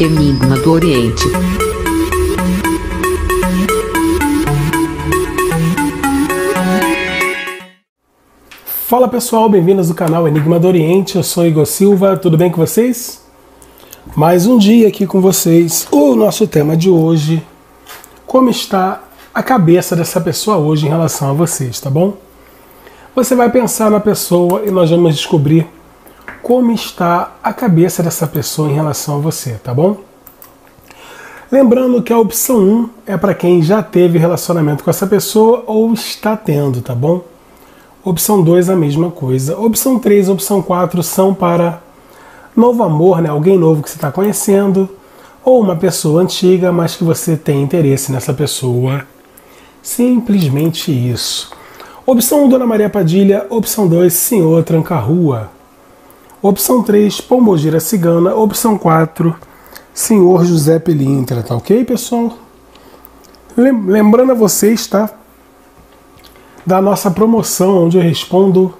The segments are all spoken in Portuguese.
Enigma do Oriente. Fala pessoal, bem-vindos ao canal Enigma do Oriente. Eu sou Igor Silva, tudo bem com vocês? Mais um dia aqui com vocês. O nosso tema de hoje: como está a cabeça dessa pessoa hoje em relação a vocês, tá bom? Você vai pensar na pessoa e nós vamos descobrir como está a cabeça dessa pessoa em relação a você, tá bom? Lembrando que a opção 1 é para quem já teve relacionamento com essa pessoa ou está tendo, tá bom? Opção 2 a mesma coisa. Opção 3 e opção 4 são para novo amor, né? alguém novo que você está conhecendo, ou uma pessoa antiga, mas que você tem interesse nessa pessoa. Simplesmente isso. Opção 1, Dona Maria Padilha. Opção 2, Senhor Tranca-Rua. Opção 3, Pombogira Cigana. Opção 4, Senhor José Pelintra. Tá ok, pessoal? Lembrando a vocês, tá? Da nossa promoção, onde eu respondo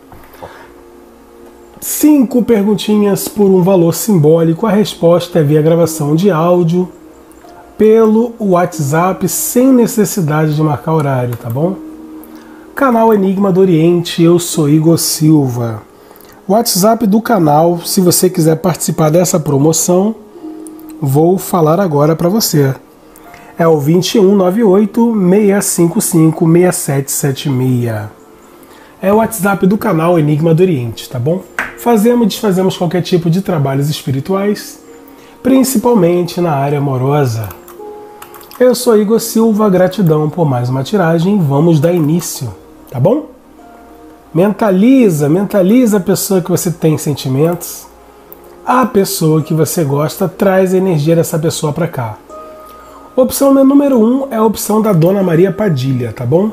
cinco perguntinhas por um valor simbólico. A resposta é via gravação de áudio pelo WhatsApp sem necessidade de marcar horário, tá bom? Canal Enigma do Oriente, eu sou Igor Silva. WhatsApp do canal, se você quiser participar dessa promoção, vou falar agora para você. É o 2198 655 6776. É o WhatsApp do canal Enigma do Oriente, tá bom? Fazemos e desfazemos qualquer tipo de trabalhos espirituais, principalmente na área amorosa. Eu sou Igor Silva, gratidão por mais uma tiragem. Vamos dar início, tá bom? Mentaliza, mentaliza a pessoa que você tem sentimentos. A pessoa que você gosta traz a energia dessa pessoa para cá. Opção número 1 um é a opção da Dona Maria Padilha, tá bom?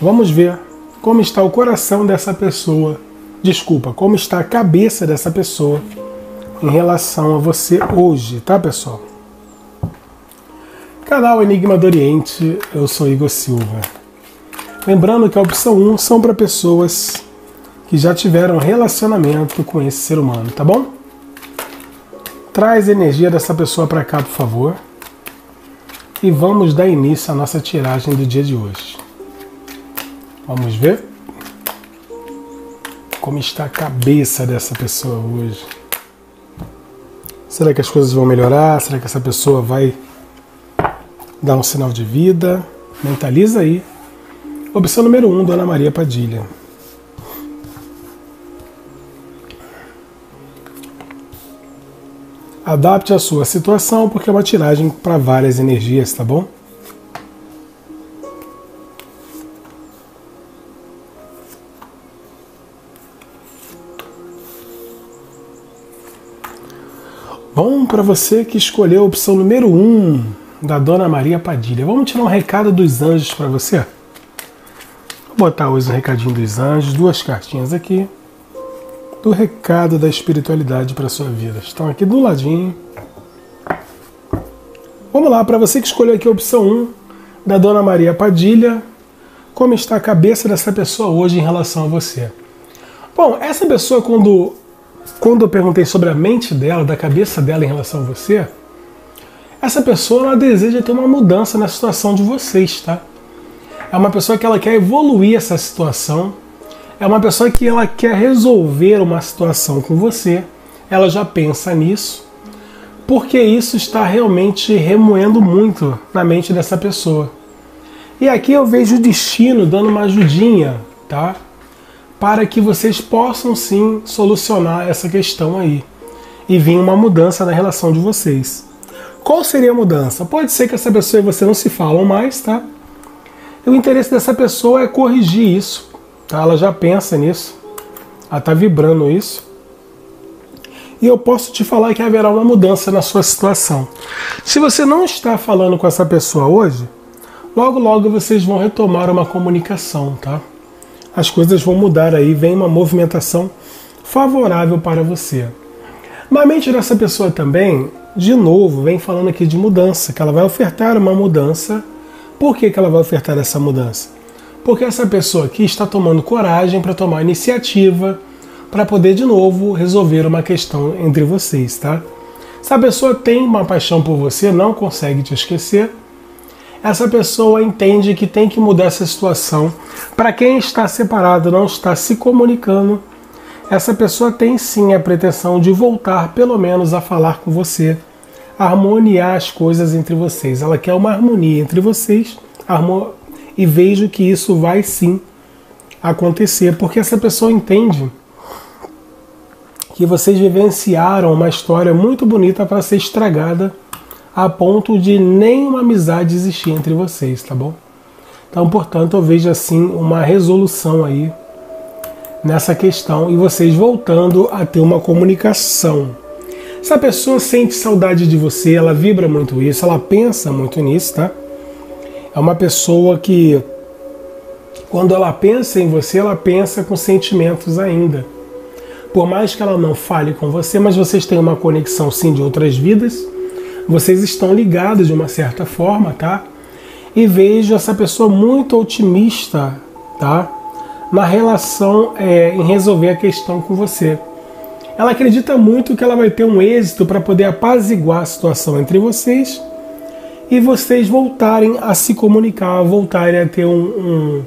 Vamos ver como está o coração dessa pessoa. Desculpa, como está a cabeça dessa pessoa em relação a você hoje, tá, pessoal? Canal Enigma do Oriente, eu sou Igor Silva. Lembrando que a opção 1 são para pessoas que já tiveram relacionamento com esse ser humano, tá bom? Traz a energia dessa pessoa para cá, por favor. E vamos dar início à nossa tiragem do dia de hoje. Vamos ver como está a cabeça dessa pessoa hoje. Será que as coisas vão melhorar? Será que essa pessoa vai dar um sinal de vida? Mentaliza aí Opção número 1, um, Dona Maria Padilha. Adapte a sua situação, porque é uma tiragem para várias energias, tá bom? Bom, para você que escolheu a opção número 1 um, da Dona Maria Padilha, vamos tirar um recado dos anjos para você? Vou botar hoje o recadinho dos anjos, duas cartinhas aqui, do recado da espiritualidade para sua vida. Estão aqui do ladinho. Vamos lá, para você que escolheu aqui a opção 1 da Dona Maria Padilha, como está a cabeça dessa pessoa hoje em relação a você? Bom, essa pessoa, quando, quando eu perguntei sobre a mente dela, da cabeça dela em relação a você, essa pessoa ela deseja ter uma mudança na situação de vocês, tá? É uma pessoa que ela quer evoluir essa situação, é uma pessoa que ela quer resolver uma situação com você, ela já pensa nisso, porque isso está realmente remoendo muito na mente dessa pessoa. E aqui eu vejo o destino dando uma ajudinha, tá? Para que vocês possam sim solucionar essa questão aí e vir uma mudança na relação de vocês. Qual seria a mudança? Pode ser que essa pessoa e você não se falam mais, tá? E o interesse dessa pessoa é corrigir isso. Tá? Ela já pensa nisso. Ela está vibrando isso. E eu posso te falar que haverá uma mudança na sua situação. Se você não está falando com essa pessoa hoje, logo logo vocês vão retomar uma comunicação, tá? As coisas vão mudar aí, vem uma movimentação favorável para você. Na mente dessa pessoa também, de novo, vem falando aqui de mudança, que ela vai ofertar uma mudança por que, que ela vai ofertar essa mudança? Porque essa pessoa aqui está tomando coragem para tomar iniciativa para poder de novo resolver uma questão entre vocês, tá? Se a pessoa tem uma paixão por você, não consegue te esquecer, essa pessoa entende que tem que mudar essa situação. Para quem está separado, não está se comunicando, essa pessoa tem sim a pretensão de voltar, pelo menos, a falar com você, harmoniar as coisas entre vocês. Ela quer uma harmonia entre vocês e vejo que isso vai sim acontecer, porque essa pessoa entende que vocês vivenciaram uma história muito bonita para ser estragada a ponto de nenhuma amizade existir entre vocês, tá bom? Então, portanto, eu vejo assim uma resolução aí nessa questão e vocês voltando a ter uma comunicação. Se a pessoa sente saudade de você, ela vibra muito isso, ela pensa muito nisso, tá? É uma pessoa que, quando ela pensa em você, ela pensa com sentimentos ainda. Por mais que ela não fale com você, mas vocês têm uma conexão sim de outras vidas vocês estão ligados de uma certa forma, tá? E vejo essa pessoa muito otimista, tá? Na relação é, em resolver a questão com você. Ela acredita muito que ela vai ter um êxito para poder apaziguar a situação entre vocês e vocês voltarem a se comunicar, voltarem a ter um,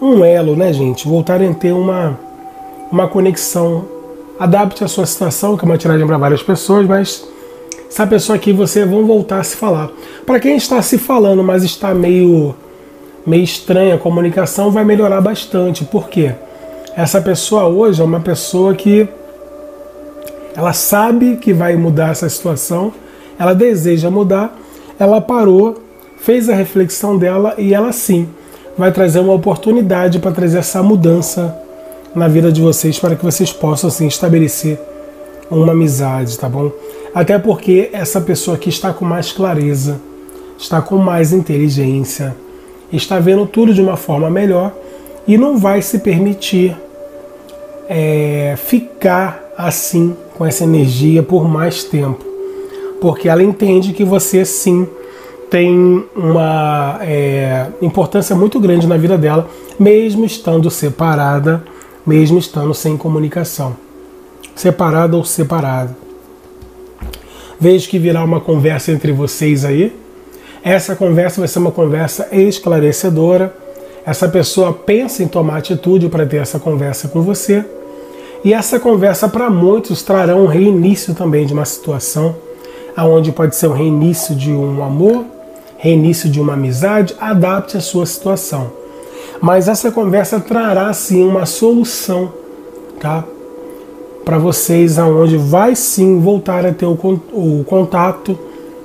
um, um elo, né, gente? Voltarem a ter uma, uma conexão. Adapte a sua situação, que é uma tiragem para várias pessoas, mas essa pessoa aqui você vão voltar a se falar. Para quem está se falando, mas está meio meio estranha a comunicação, vai melhorar bastante. Por quê? Essa pessoa hoje é uma pessoa que ela sabe que vai mudar essa situação, ela deseja mudar, ela parou, fez a reflexão dela e ela sim vai trazer uma oportunidade para trazer essa mudança na vida de vocês para que vocês possam assim estabelecer uma amizade, tá bom? Até porque essa pessoa aqui está com mais clareza, está com mais inteligência, está vendo tudo de uma forma melhor e não vai se permitir é, ficar assim com essa energia por mais tempo, porque ela entende que você sim tem uma é, importância muito grande na vida dela, mesmo estando separada, mesmo estando sem comunicação, separada ou separada. Vejo que virá uma conversa entre vocês aí. Essa conversa vai ser uma conversa esclarecedora. Essa pessoa pensa em tomar atitude para ter essa conversa com você. E essa conversa para muitos trará um reinício também de uma situação, aonde pode ser um reinício de um amor, reinício de uma amizade, adapte a sua situação. Mas essa conversa trará sim uma solução, tá? para vocês aonde vai sim voltar a ter o, o contato,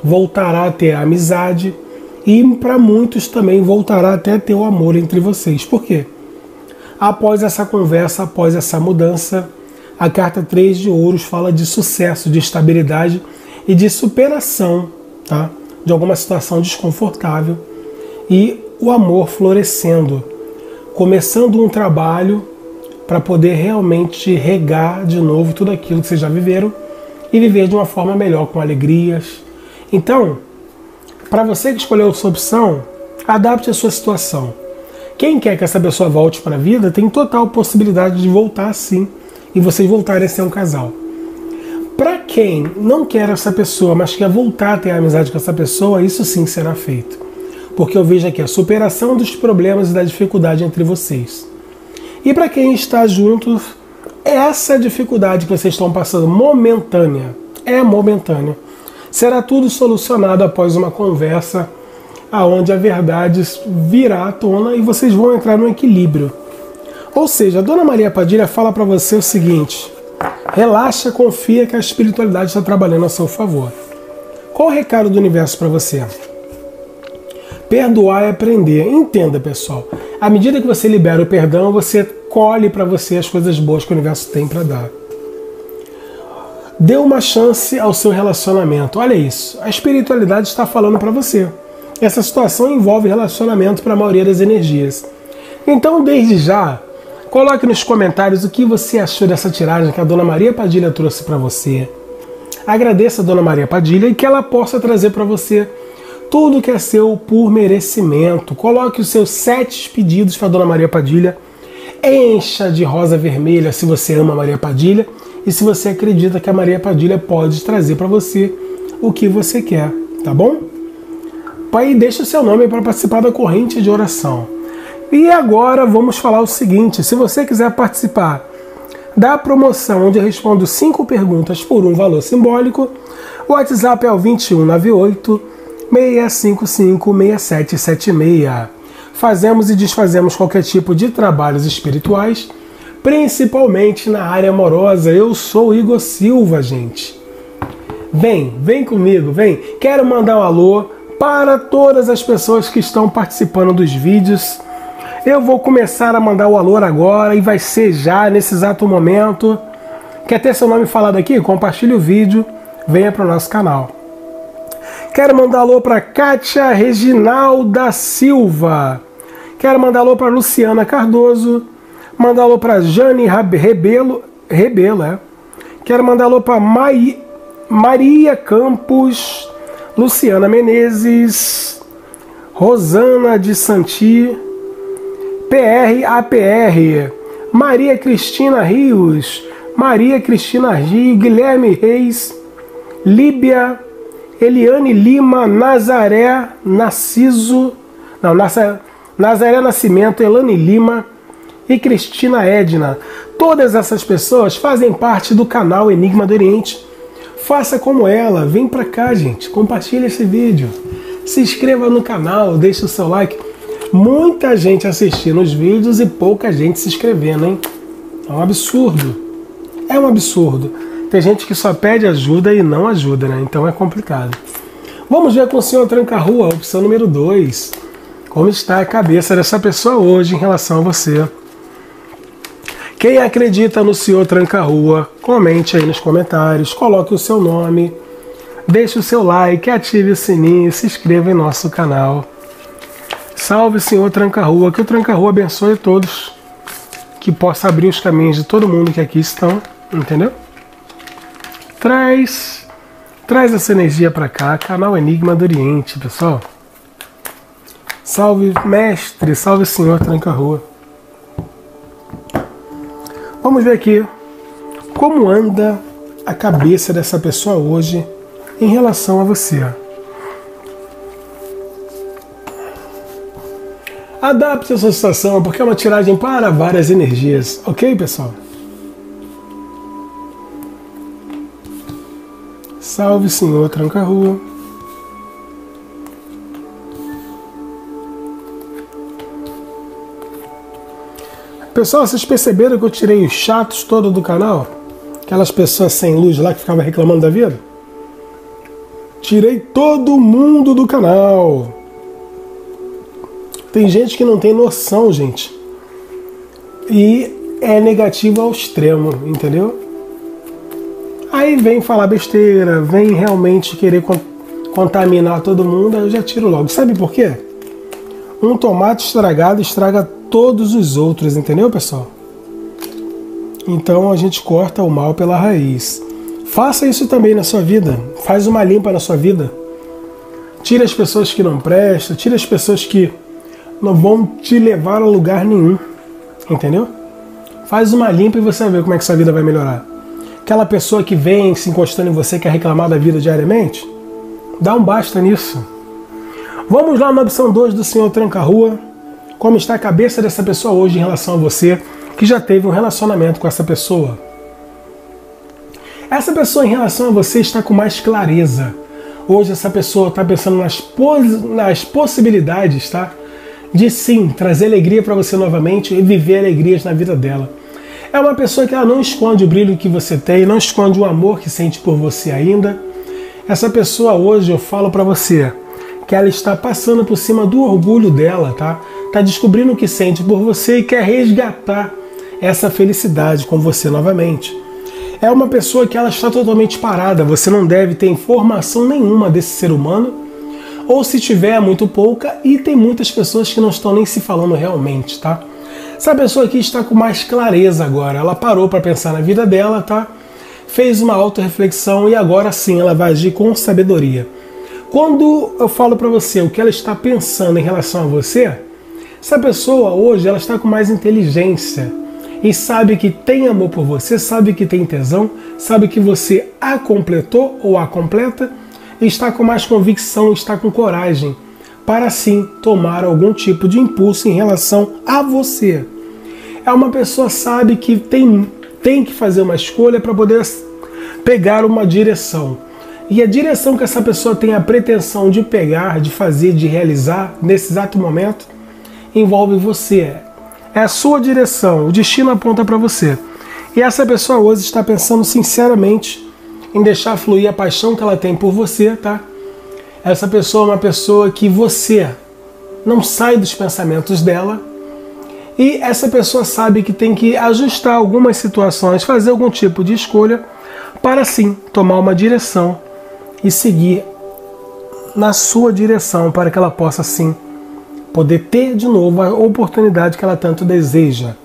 voltará a ter a amizade e para muitos também voltará até ter o amor entre vocês. Por quê? Após essa conversa, após essa mudança, a carta 3 de ouros fala de sucesso, de estabilidade e de superação tá? de alguma situação desconfortável e o amor florescendo, começando um trabalho para poder realmente regar de novo tudo aquilo que vocês já viveram e viver de uma forma melhor, com alegrias. Então, para você que escolheu essa opção, adapte a sua situação. Quem quer que essa pessoa volte para a vida tem total possibilidade de voltar sim e vocês voltarem a ser um casal. Para quem não quer essa pessoa, mas quer voltar a ter amizade com essa pessoa, isso sim será feito. Porque eu vejo aqui a superação dos problemas e da dificuldade entre vocês. E para quem está junto, essa dificuldade que vocês estão passando momentânea, é momentânea. Será tudo solucionado após uma conversa aonde a verdade virá à tona e vocês vão entrar no equilíbrio. Ou seja, a Dona Maria Padilha fala para você o seguinte: relaxa, confia que a espiritualidade está trabalhando a seu favor. Qual o recado do universo para você? Perdoar é aprender. Entenda, pessoal. À medida que você libera o perdão, você colhe para você as coisas boas que o universo tem para dar. Dê uma chance ao seu relacionamento. Olha isso. A espiritualidade está falando para você. Essa situação envolve relacionamento para a maioria das energias. Então, desde já, coloque nos comentários o que você achou dessa tiragem que a Dona Maria Padilha trouxe para você. Agradeça a Dona Maria Padilha e que ela possa trazer para você tudo que é seu por merecimento. Coloque os seus sete pedidos para a Dona Maria Padilha. Encha de rosa vermelha se você ama Maria Padilha e se você acredita que a Maria Padilha pode trazer para você o que você quer, tá bom? Pai, deixa o seu nome para participar da corrente de oração. E agora vamos falar o seguinte: se você quiser participar da promoção onde eu respondo cinco perguntas por um valor simbólico, o WhatsApp é o 2198 655 6776. Fazemos e desfazemos qualquer tipo de trabalhos espirituais, principalmente na área amorosa. Eu sou Igor Silva, gente. Vem, vem comigo, vem. Quero mandar um alô para todas as pessoas que estão participando dos vídeos eu vou começar a mandar o alô agora e vai ser já nesse exato momento. Quer ter seu nome falado aqui? Compartilhe o vídeo, venha para o nosso canal. Quero mandar alô para Kátia Reginalda Silva. Quero mandar alô para Luciana Cardoso. Mandar alô para Jane Rebelo. Rebelo, é. Quero mandar alô para Maria Campos, Luciana Menezes, Rosana de Santi, PR APR, Maria Cristina Rios, Maria Cristina Rio, Guilherme Reis, Líbia, Eliane Lima, Nazaré Narciso, não, Nazaré Nascimento, Elane Lima e Cristina Edna. Todas essas pessoas fazem parte do canal Enigma do Oriente. Faça como ela, vem pra cá, gente, compartilhe esse vídeo, se inscreva no canal, deixe o seu like. Muita gente assistindo os vídeos e pouca gente se inscrevendo, hein? É um absurdo. É um absurdo. Tem gente que só pede ajuda e não ajuda, né? Então é complicado. Vamos ver com o senhor Tranca-Rua, opção número 2. Como está a cabeça dessa pessoa hoje em relação a você? Quem acredita no senhor Tranca-Rua, comente aí nos comentários, coloque o seu nome, deixe o seu like, ative o sininho, se inscreva em nosso canal. Salve, Senhor Tranca-Rua, que o Tranca-Rua abençoe todos, que possa abrir os caminhos de todo mundo que aqui estão, entendeu? Traz, traz essa energia para cá, canal Enigma do Oriente, pessoal. Salve, mestre, salve, Senhor Tranca-Rua. Vamos ver aqui como anda a cabeça dessa pessoa hoje em relação a você. Adapte a sua situação, porque é uma tiragem para várias energias, ok, pessoal? Salve, senhor Tranca-Rua. Pessoal, vocês perceberam que eu tirei os chatos todo do canal? Aquelas pessoas sem luz lá que ficavam reclamando da vida? Tirei todo mundo do canal. Tem gente que não tem noção, gente. E é negativo ao extremo, entendeu? Aí vem falar besteira, vem realmente querer contaminar todo mundo, aí eu já tiro logo. Sabe por quê? Um tomate estragado estraga todos os outros, entendeu, pessoal? Então a gente corta o mal pela raiz. Faça isso também na sua vida. Faz uma limpa na sua vida. Tira as pessoas que não prestam, tira as pessoas que não vão te levar a lugar nenhum. Entendeu? Faz uma limpa e você vai ver como é que sua vida vai melhorar. Aquela pessoa que vem se encostando em você, quer reclamar da vida diariamente, dá um basta nisso. Vamos lá na opção 2 do Senhor Tranca-Rua. Como está a cabeça dessa pessoa hoje em relação a você que já teve um relacionamento com essa pessoa? Essa pessoa em relação a você está com mais clareza. Hoje essa pessoa está pensando nas, pos nas possibilidades, tá? de sim trazer alegria para você novamente e viver alegrias na vida dela. É uma pessoa que ela não esconde o brilho que você tem, não esconde o amor que sente por você ainda. Essa pessoa hoje eu falo para você que ela está passando por cima do orgulho dela, tá? Tá descobrindo o que sente por você e quer resgatar essa felicidade com você novamente. É uma pessoa que ela está totalmente parada, você não deve ter informação nenhuma desse ser humano ou se tiver muito pouca, e tem muitas pessoas que não estão nem se falando realmente, tá? Essa pessoa aqui está com mais clareza agora, ela parou para pensar na vida dela, tá? Fez uma auto-reflexão e agora sim ela vai agir com sabedoria. Quando eu falo para você o que ela está pensando em relação a você, essa pessoa hoje ela está com mais inteligência e sabe que tem amor por você, sabe que tem tesão, sabe que você a completou ou a completa está com mais convicção, está com coragem para sim tomar algum tipo de impulso em relação a você. É uma pessoa sabe que tem, tem que fazer uma escolha para poder pegar uma direção. E a direção que essa pessoa tem a pretensão de pegar, de fazer, de realizar nesse exato momento envolve você. É a sua direção, o destino aponta para você. E essa pessoa hoje está pensando sinceramente em deixar fluir a paixão que ela tem por você, tá? Essa pessoa é uma pessoa que você não sai dos pensamentos dela. E essa pessoa sabe que tem que ajustar algumas situações, fazer algum tipo de escolha para sim tomar uma direção e seguir na sua direção para que ela possa sim poder ter de novo a oportunidade que ela tanto deseja.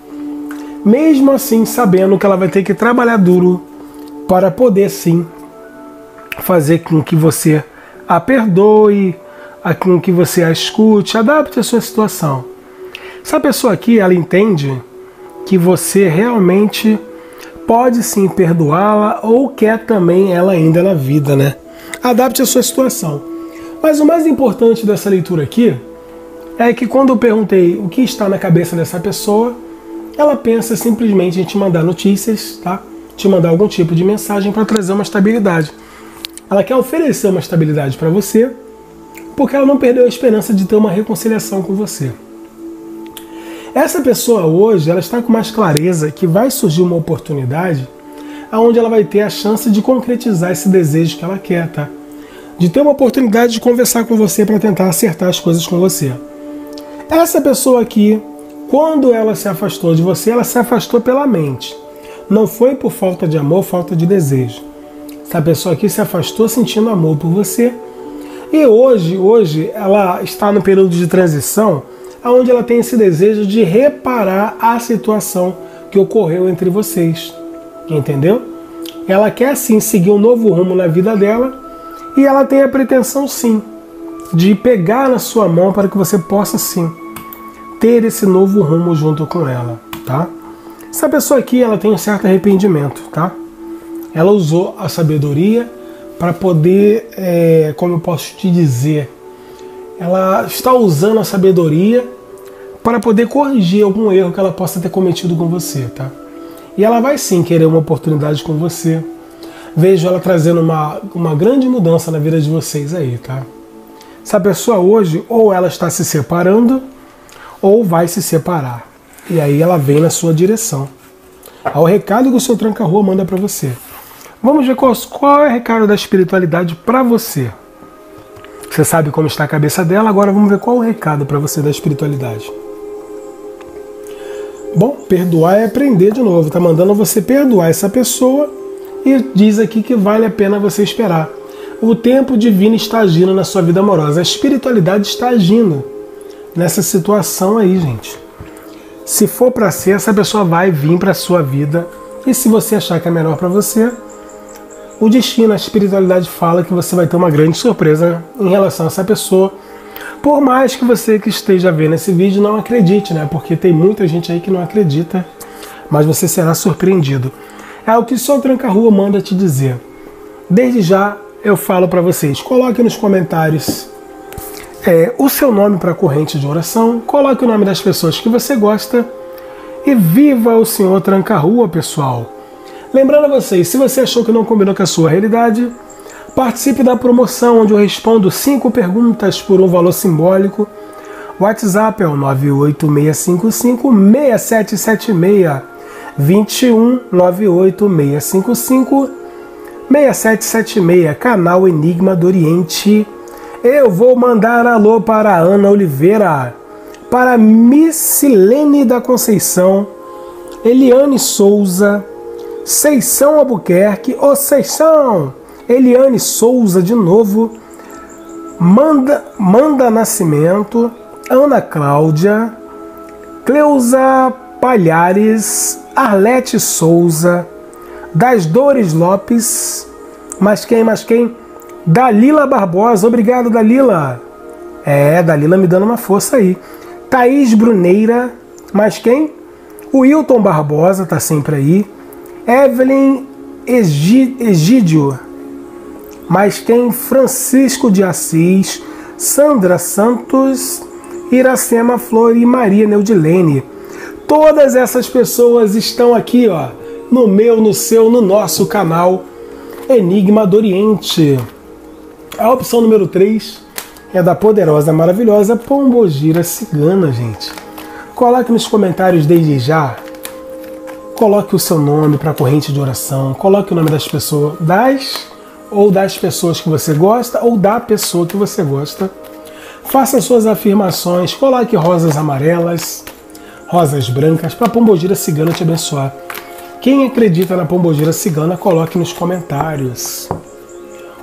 Mesmo assim, sabendo que ela vai ter que trabalhar duro para poder sim fazer com que você a perdoe, com que você a escute, adapte a sua situação. Essa pessoa aqui, ela entende que você realmente pode sim perdoá-la ou quer também ela ainda na vida, né? Adapte a sua situação. Mas o mais importante dessa leitura aqui é que quando eu perguntei o que está na cabeça dessa pessoa, ela pensa simplesmente em te mandar notícias, tá? Te mandar algum tipo de mensagem para trazer uma estabilidade. Ela quer oferecer uma estabilidade para você, porque ela não perdeu a esperança de ter uma reconciliação com você. Essa pessoa hoje, ela está com mais clareza que vai surgir uma oportunidade aonde ela vai ter a chance de concretizar esse desejo que ela quer, tá? De ter uma oportunidade de conversar com você para tentar acertar as coisas com você. Essa pessoa aqui, quando ela se afastou de você, ela se afastou pela mente. Não foi por falta de amor, falta de desejo. Essa pessoa aqui se afastou sentindo amor por você. E hoje, hoje ela está no período de transição, onde ela tem esse desejo de reparar a situação que ocorreu entre vocês. Entendeu? Ela quer sim seguir um novo rumo na vida dela e ela tem a pretensão sim de pegar na sua mão para que você possa sim ter esse novo rumo junto com ela, tá? Essa pessoa aqui, ela tem um certo arrependimento, tá? ela usou a sabedoria para poder, é, como eu posso te dizer, ela está usando a sabedoria para poder corrigir algum erro que ela possa ter cometido com você, tá? E ela vai sim querer uma oportunidade com você. Vejo ela trazendo uma, uma grande mudança na vida de vocês aí, tá? Essa pessoa hoje, ou ela está se separando, ou vai se separar. E aí ela vem na sua direção. Ao recado que o seu tranca-rua manda para você. Vamos ver qual, qual é o recado da espiritualidade para você. Você sabe como está a cabeça dela, agora vamos ver qual é o recado para você da espiritualidade. Bom, perdoar é aprender de novo. Está mandando você perdoar essa pessoa e diz aqui que vale a pena você esperar. O tempo divino está agindo na sua vida amorosa. A espiritualidade está agindo nessa situação aí, gente. Se for para ser, essa pessoa vai vir para sua vida. E se você achar que é melhor para você, o destino, a espiritualidade fala que você vai ter uma grande surpresa em relação a essa pessoa. Por mais que você que esteja vendo esse vídeo não acredite, né? Porque tem muita gente aí que não acredita, mas você será surpreendido. É o que só Tranca-Rua manda te dizer. Desde já eu falo para vocês, coloque nos comentários é, o seu nome para a corrente de oração, coloque o nome das pessoas que você gosta e viva o Senhor Tranca-Rua, pessoal! Lembrando a vocês, se você achou que não combinou com a sua realidade, participe da promoção onde eu respondo 5 perguntas por um valor simbólico. O WhatsApp é o 98655 6776 21 98655 6776, canal Enigma do Oriente. Eu vou mandar alô para Ana Oliveira, para Missilene da Conceição, Eliane Souza, Seição Albuquerque, ô Seição, Eliane Souza de novo, Manda, Manda Nascimento, Ana Cláudia, Cleusa Palhares, Arlete Souza, Das Dores Lopes, mas quem, mas quem? Dalila Barbosa, obrigado Dalila. É, Dalila me dando uma força aí. Thaís Bruneira, mas quem? O Wilton Barbosa tá sempre aí. Evelyn Egídio. mas tem Francisco de Assis, Sandra Santos, Iracema Flor e Maria Neudilene. Todas essas pessoas estão aqui, ó, no meu, no seu, no nosso canal Enigma do Oriente. A opção número 3 é da poderosa, maravilhosa Pombogira Cigana, gente. Coloque nos comentários desde já. Coloque o seu nome para a corrente de oração. Coloque o nome das pessoas, das ou das pessoas que você gosta ou da pessoa que você gosta. Faça suas afirmações. Coloque rosas amarelas, rosas brancas para a Pombogira Cigana te abençoar. Quem acredita na Pombogira Cigana, coloque nos comentários.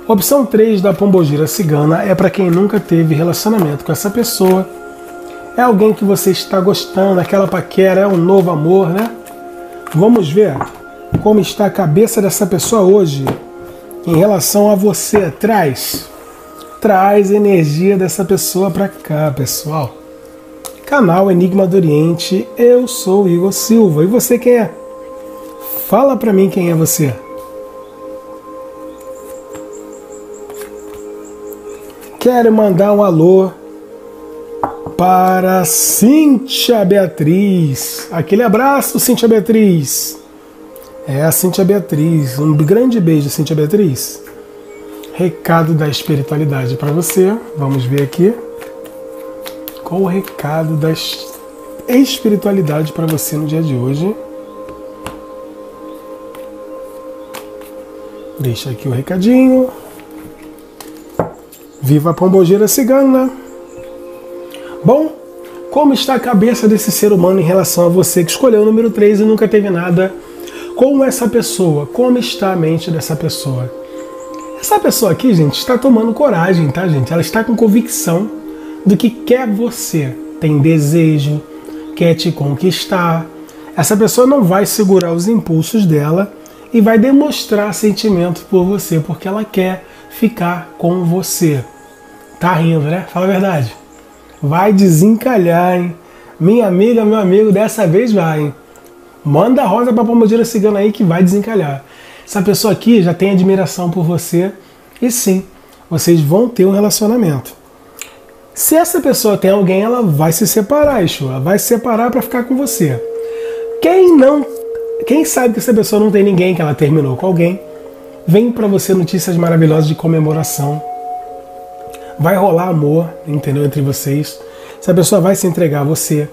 Opção 3 da Pombogira Cigana é para quem nunca teve relacionamento com essa pessoa. É alguém que você está gostando, aquela paquera, é um novo amor, né? Vamos ver como está a cabeça dessa pessoa hoje em relação a você. Traz, traz energia dessa pessoa para cá, pessoal. Canal Enigma do Oriente, eu sou Igor Silva. E você quem é? Fala para mim quem é você. Quero mandar um alô para Cíntia Beatriz. Aquele abraço, Cíntia Beatriz. É a Cíntia Beatriz. Um grande beijo, Cíntia Beatriz. Recado da espiritualidade para você. Vamos ver aqui. Qual o recado da espiritualidade para você no dia de hoje? Deixa aqui o recadinho. Viva a pombogeira cigana! Bom, como está a cabeça desse ser humano em relação a você que escolheu o número 3 e nunca teve nada com essa pessoa? Como está a mente dessa pessoa? Essa pessoa aqui, gente, está tomando coragem, tá, gente? Ela está com convicção do que quer você. Tem desejo, quer te conquistar. Essa pessoa não vai segurar os impulsos dela e vai demonstrar sentimento por você, porque ela quer ficar com você. Tá rindo, né? Fala a verdade. Vai desencalhar, hein? Minha amiga, meu amigo, dessa vez vai, hein? Manda a rosa pra pomodira cigana aí que vai desencalhar. Essa pessoa aqui já tem admiração por você e sim, vocês vão ter um relacionamento. Se essa pessoa tem alguém, ela vai se separar, Exu. Ela vai se separar para ficar com você. Quem não, quem sabe que essa pessoa não tem ninguém, que ela terminou com alguém, vem para você notícias maravilhosas de comemoração. Vai rolar amor, entendeu, entre vocês. Essa pessoa vai se entregar a você.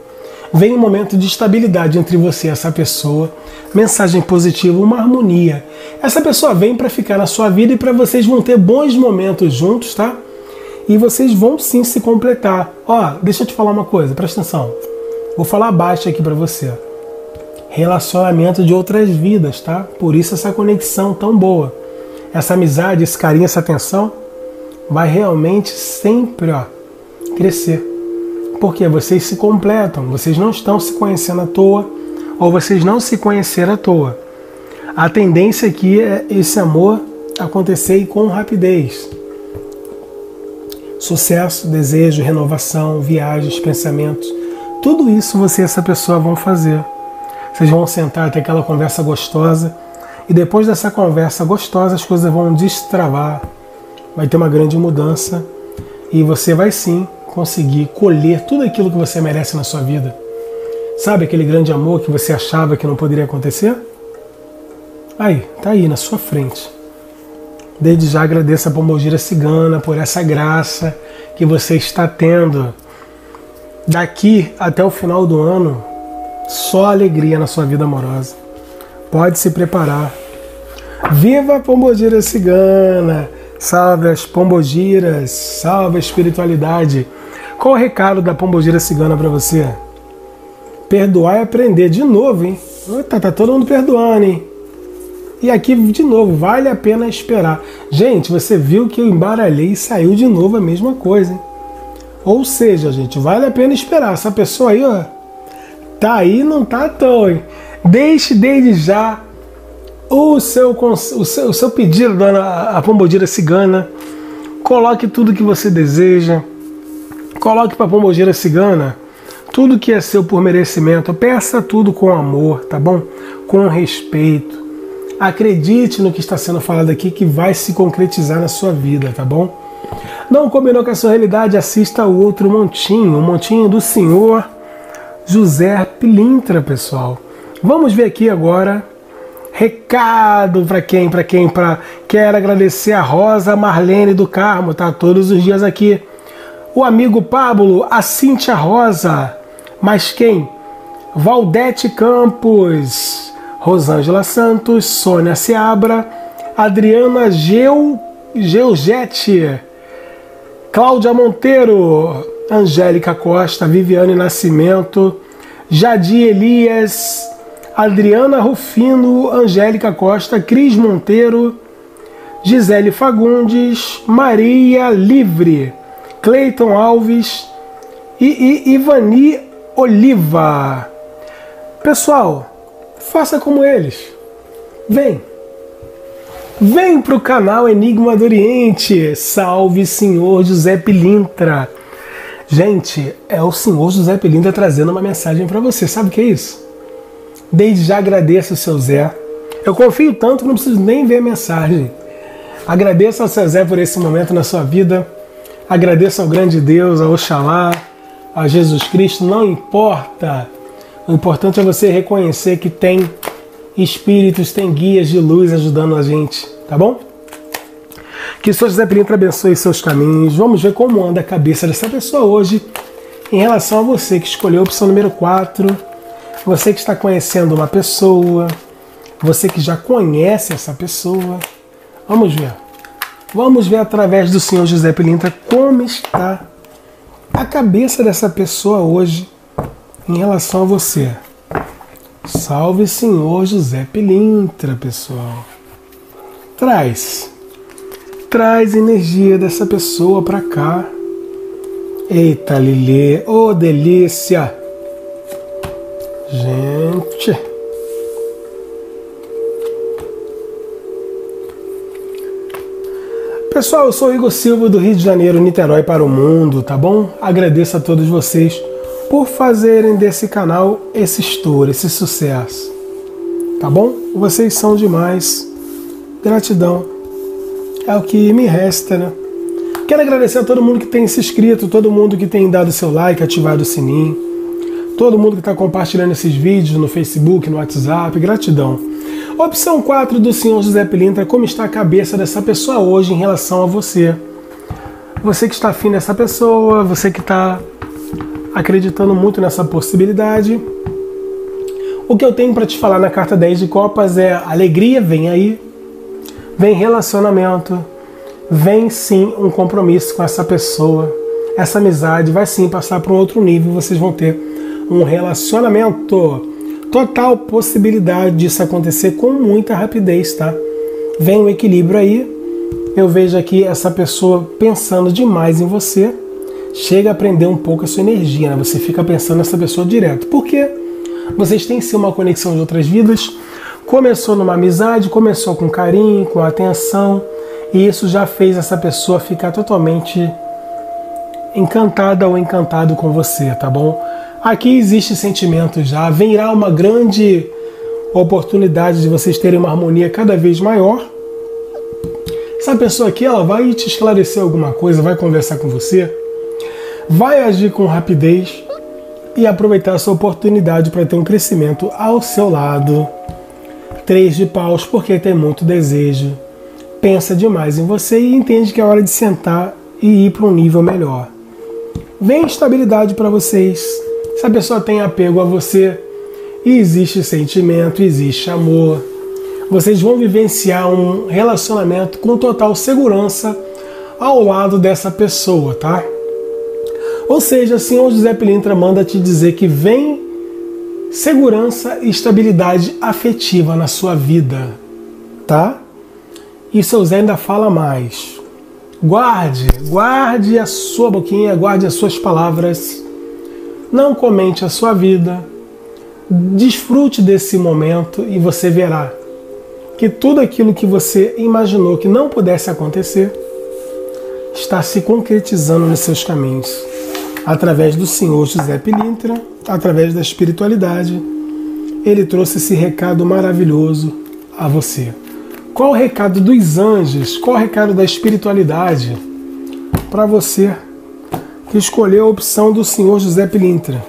Vem um momento de estabilidade entre você e essa pessoa. Mensagem positiva, uma harmonia. Essa pessoa vem para ficar na sua vida e para vocês vão ter bons momentos juntos, tá? E vocês vão sim se completar. Ó, deixa eu te falar uma coisa, presta atenção. Vou falar baixo aqui para você. Relacionamento de outras vidas, tá? Por isso essa conexão tão boa essa amizade, esse carinho, essa atenção vai realmente sempre ó, crescer. Porque vocês se completam, vocês não estão se conhecendo à toa, ou vocês não se conheceram à toa. A tendência aqui é esse amor acontecer com rapidez. Sucesso, desejo, renovação, viagens, pensamentos, tudo isso você e essa pessoa vão fazer. Vocês vão sentar, ter aquela conversa gostosa e depois dessa conversa gostosa, as coisas vão destravar, vai ter uma grande mudança e você vai sim conseguir colher tudo aquilo que você merece na sua vida. Sabe aquele grande amor que você achava que não poderia acontecer? Aí, tá aí na sua frente. Desde já agradeço a Pombogira Cigana por essa graça que você está tendo. Daqui até o final do ano, só alegria na sua vida amorosa pode se preparar. Viva a Pombogira Cigana! Salve as Pombogiras! Salve a espiritualidade! Qual o recado da Pombogira Cigana para você? Perdoar e aprender de novo, hein? Tá, tá todo mundo perdoando, hein? E aqui, de novo, vale a pena esperar. Gente, você viu que eu embaralhei e saiu de novo a mesma coisa, hein? Ou seja, gente, vale a pena esperar. Essa pessoa aí, ó, tá aí não tá à toa, hein? Deixe desde já o seu, o seu, o seu pedido, dona a Pombogira Cigana. Coloque tudo que você deseja. Coloque para a Pombogira Cigana tudo que é seu por merecimento. Peça tudo com amor, tá bom? Com respeito. Acredite no que está sendo falado aqui que vai se concretizar na sua vida, tá bom? Não combinou com a sua realidade? Assista o outro montinho, o montinho do senhor José Pilintra, pessoal. Vamos ver aqui agora. Recado para quem? Para quem? Para quero agradecer a Rosa Marlene do Carmo, tá todos os dias aqui. O amigo Pablo, a Cíntia Rosa. Mas quem? Valdete Campos, Rosângela Santos, Sônia Seabra, Adriana Geu, Geugete, Cláudia Monteiro, Angélica Costa, Viviane Nascimento, Jadir Elias, Adriana Rufino, Angélica Costa, Cris Monteiro, Gisele Fagundes, Maria Livre, Cleiton Alves e, e Ivani Oliva. Pessoal, faça como eles. Vem. Vem para o canal Enigma do Oriente. Salve, senhor José Pilintra. Gente, é o senhor José Pilintra trazendo uma mensagem para você. Sabe o que é isso? Desde já agradeço o seu Zé. Eu confio tanto que não preciso nem ver a mensagem. Agradeço ao seu Zé por esse momento na sua vida. Agradeço ao grande Deus, ao Oxalá, a Jesus Cristo. Não importa o importante é você reconhecer que tem espíritos, tem guias de luz ajudando a gente, tá bom? Que o Senhor José Pilintra abençoe seus caminhos. Vamos ver como anda a cabeça dessa pessoa hoje em relação a você que escolheu a opção número 4, você que está conhecendo uma pessoa, você que já conhece essa pessoa. Vamos ver. Vamos ver através do Senhor José Pilintra como está a cabeça dessa pessoa hoje em relação a você. Salve Senhor José Pilintra, pessoal. Traz. Traz energia dessa pessoa para cá. Eita, Lili, ô oh, delícia. Gente. Pessoal, eu sou Igor Silva do Rio de Janeiro, Niterói para o mundo, tá bom? Agradeço a todos vocês por fazerem desse canal esse estouro, esse sucesso. Tá bom? Vocês são demais. Gratidão. É o que me resta, né? Quero agradecer a todo mundo que tem se inscrito, todo mundo que tem dado seu like, ativado o sininho, todo mundo que está compartilhando esses vídeos no Facebook, no WhatsApp. Gratidão. Opção 4 do senhor José Pilintra, como está a cabeça dessa pessoa hoje em relação a você? Você que está afim dessa pessoa, você que está acreditando muito nessa possibilidade. O que eu tenho para te falar na carta 10 de Copas é alegria vem aí, vem relacionamento, vem sim um compromisso com essa pessoa. Essa amizade vai sim passar para um outro nível, vocês vão ter um relacionamento. Total possibilidade disso acontecer com muita rapidez, tá? Vem um equilíbrio aí. Eu vejo aqui essa pessoa pensando demais em você chega a prender um pouco a sua energia, né? Você fica pensando nessa pessoa direto. Por quê? Vocês têm sim uma conexão de outras vidas. Começou numa amizade, começou com carinho, com atenção, e isso já fez essa pessoa ficar totalmente encantada ou encantado com você, tá bom? Aqui existe sentimento já, virá uma grande oportunidade de vocês terem uma harmonia cada vez maior. Essa pessoa aqui, ela vai te esclarecer alguma coisa, vai conversar com você, vai agir com rapidez e aproveitar essa oportunidade para ter um crescimento ao seu lado. Três de paus, porque tem muito desejo, pensa demais em você e entende que é hora de sentar e ir para um nível melhor. Vem estabilidade para vocês. Se a pessoa tem apego a você, e existe sentimento, existe amor, vocês vão vivenciar um relacionamento com total segurança ao lado dessa pessoa, tá? Ou seja, Senhor José Pilintra manda te dizer que vem segurança e estabilidade afetiva na sua vida, tá? E seu Zé ainda fala mais. Guarde, guarde a sua boquinha, guarde as suas palavras. Não comente a sua vida. Desfrute desse momento e você verá que tudo aquilo que você imaginou que não pudesse acontecer está se concretizando nos seus caminhos através do senhor José Pilintra, através da espiritualidade. Ele trouxe esse recado maravilhoso a você. Qual o recado dos anjos? Qual o recado da espiritualidade para você que escolheu a opção do senhor José Pilintra?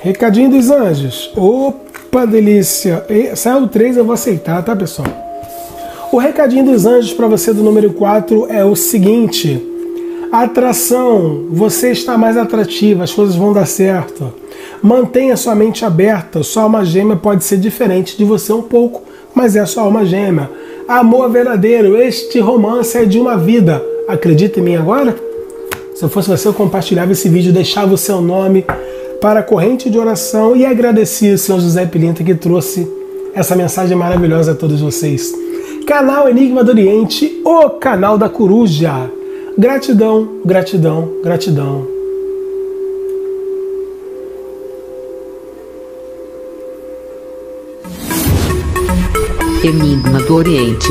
Recadinho dos anjos. Opa, delícia! Saiu o 3, eu vou aceitar, tá, pessoal? O recadinho dos anjos para você do número 4 é o seguinte: atração, você está mais atrativa, as coisas vão dar certo. Mantenha sua mente aberta, sua alma gêmea pode ser diferente de você um pouco, mas é sua alma gêmea. Amor verdadeiro, este romance é de uma vida. Acredita em mim agora? Se eu fosse você, eu compartilhava esse vídeo, deixava o seu nome para a corrente de oração e agradecia o Senhor José Pilinta que trouxe essa mensagem maravilhosa a todos vocês. Canal Enigma do Oriente, o canal da coruja. Gratidão, gratidão, gratidão. Enigma do Oriente.